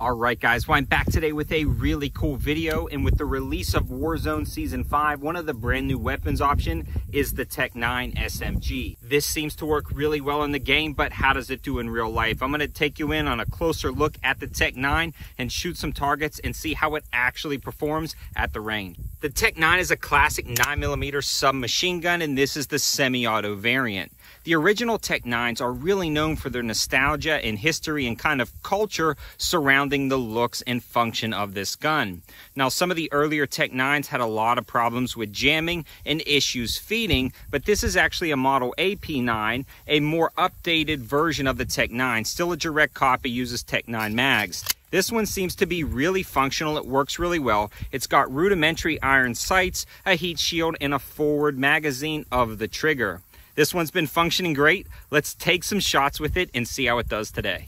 All right, guys, well, I'm back today with a really cool video. And with the release of Warzone Season 5, one of the brand new weapons option is the TEC-9 SMG. This seems to work really well in the game, but how does it do in real life? I'm going to take you in on a closer look at the TEC-9 and shoot some targets and see how it actually performs at the range. The TEC-9 is a classic 9mm submachine gun, and this is the semi-auto variant. The original TEC-9s are really known for their nostalgia and history and kind of culture surrounding the looks and function of this gun. Now, some of the earlier TEC-9s had a lot of problems with jamming and issues feeding, but this is actually a model AP9, a more updated version of the TEC-9. Still a direct copy, uses TEC-9 mags. This one seems to be really functional. It works really well. It's got rudimentary iron sights, a heat shield, and a forward magazine of the trigger. This one's been functioning great. Let's take some shots with it and see how it does today.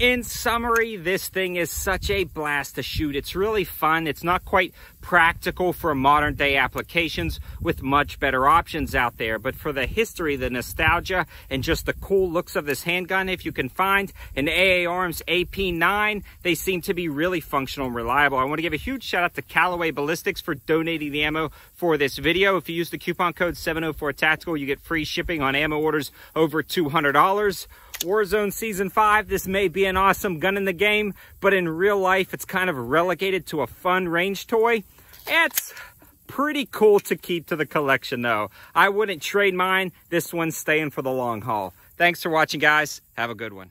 In summary, this thing is such a blast to shoot. It's really fun. It's not quite practical for modern day applications with much better options out there. But for the history, the nostalgia, and just the cool looks of this handgun, if you can find an AA Arms AP9, they seem to be really functional and reliable. I want to give a huge shout out to Callaway Ballistics for donating the ammo for this video. If you use the coupon code 704Tactical, you get free shipping on ammo orders over $200. Warzone Season 5, this may be an awesome gun in the game, but in real life, it's kind of relegated to a fun range toy. It's pretty cool to keep to the collection, though. I wouldn't trade mine. This one's staying for the long haul. Thanks for watching, guys. Have a good one.